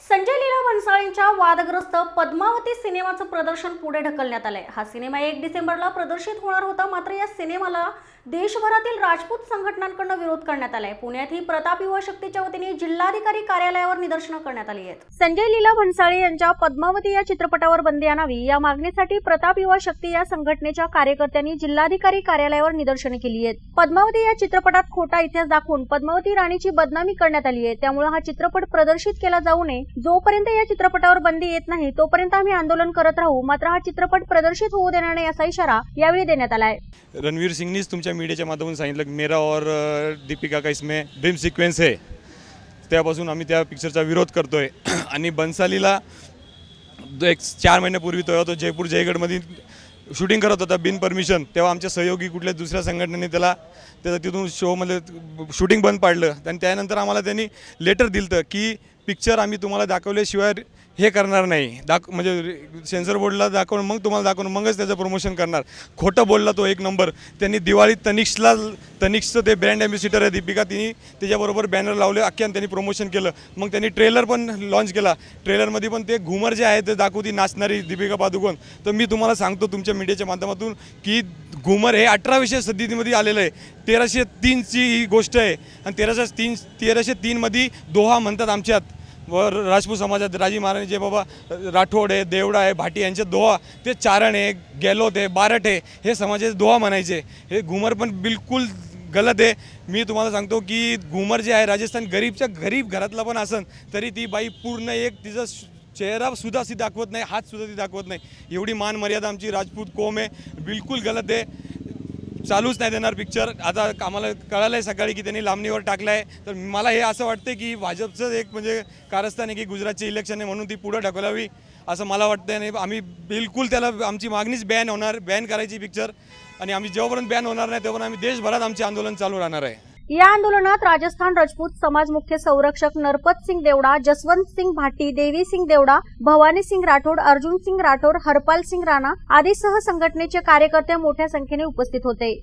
संजय लीला भन्साळींच्या वादग्रस्त पद्मावती सिनेमाचं प्रदर्शन पुढे ढकलण्यात आलंय. हा सिनेमा एक डिसेंबरला प्रदर्शित होणार होता मात्र या सिनेमाला देशभरातील राजपूत संघटनांकडून विरोध करण्यात आलाय. पुण्यात ही प्रताप युवा शक्तीच्या वतीने जिल्हाधिकारी कार्यालयावर निदर्शनं करण्यात आली आहेत. संजय लीला भन्साळी यांच्या पद्मावती या चित्रपटावर बंदी आणावी या मागणीसाठी प्रताप युवा शक्ती या संघटनेच्या कार्यकर्त्यांनी जिल्हाधिकारी कार्यालयावर निदर्शनं केली आहेत. पद्मावती या चित्रपटात खोटा इतिहास दाखवून पद्मावती राणीची बदनामी करण्यात आली आहे. त्यामुळे हा चित्रपट प्रदर्शित केला जाऊ नये जोपर्यंत या चित्रपटावर बंदी येत नाही तोपर्यंत आम्ही आंदोलन करत राहू. मात्र हा चित्रपट प्रदर्शित होऊ देणार नाही असा इशारा यावेळी देण्यात आला आहे रणवीर सिंगनीच तुमच्या मीडियाच्या माध्यमातून सांगितलं मेरा और दीपिका का इसमें ड्रीम सिक्वेन्स आहे त्यापासून आम्ही त्या पिक्चरचा विरोध करतोय. आणि बन्सालीला जो एक चार महिन्यापूर्वी तो तो जयपूर जयगडमध्ये शूटिंग करत होता बिन परमिशन तेव्हा आमच्या सहयोगी कुठल्या दुसऱ्या संघटनेने त्याला त्याचं तिथून शोमध्ये शूटिंग बंद पाडलं. आणि त्यानंतर आम्हाला त्यांनी लेटर दिलं की पिक्चर आम्ही तुम्हाला दाखवल्याशिवाय हे करणार नाही. दाख म्हणजे सेन्सर बोर्डला दाखवून मग तुम्हाला दाखवून मगच त्याचं प्रमोशन करणार. खोटं बोलला तो एक नंबर त्यांनी दिवाळीत तनिक्सला तनिक्सचं ते ब्रँड ॲम्बेसिडर आहे दीपिका तिने त्याच्याबरोबर बॅनर लावले अख्ख्यान त्यांनी प्रमोशन केलं. मग त्यांनी ट्रेलर पण लॉन्च केला. ट्रेलरमध्ये पण ते घुमर जे आहे ते दाखवती नाचणारी दीपिका पादुकोण. तर मी तुम्हाला सांगतो तुमच्या मीडियाच्या माध्यमातून की घुमर हे अठराशे सदतीमध्ये आलेलं आहे. तेराशे तीनची ही गोष्ट आहे. आणि तेराशे तीन तेराशे तीनमध्ये दोहा म्हणतात आमच्यात. व राजपूत समाजात राजी महाराणी जे बाबा राठोड आहे देवडा आहे भाटी यांचे दोहा ते चारण आहे गेलोत आहे बारट आहे हे समाजाचे दोहा म्हणायचे. हे घुमर पण बिलकुल गलत आहे. मी तुम्हाला सांगतो की घुमर जे आहे राजस्थान गरीबच्या गरीब घरातला पण असन तरी ती बाई पूर्ण एक तिचा चेहरासुद्धा ती दाखवत नाही हातसुद्धा ती दाखवत नाही. एवढी मान मर्यादा आमची राजपूत कोम आहे बिलकुल गलत आहे. चालूच नाही देणार पिक्चर आता आम्हाला कळालं आहे सकाळी की त्यांनी लांबणीवर टाकलं आहे तर मला हे असं वाटतं की भाजपचं एक म्हणजे कारस्थान आहे की गुजरातचे इलेक्शन आहे म्हणून ती पुढं ढकलावी असं मला वाटतं आणि आम्ही बिलकुल त्याला आमची मागणीच बॅन होणार बॅन करायची पिक्चर आणि आम्ही जेव्हापर्यंत बॅन होणार नाही तेव्हा आम्ही देशभरात आमचे आंदोलन चालू राहणार आहे. या आंदोलनात राजस्थान राजपूत समाज मुख्य संरक्षक नरपत सिंग देवडा जसवंत सिंग भाटी देवी सिंग देवडा भवानी सिंग राठोड अर्जुन सिंग राठोड हरपाल सिंग राणा आदीसह संघटनेचे कार्यकर्ते मोठ्या संख्येने उपस्थित होते.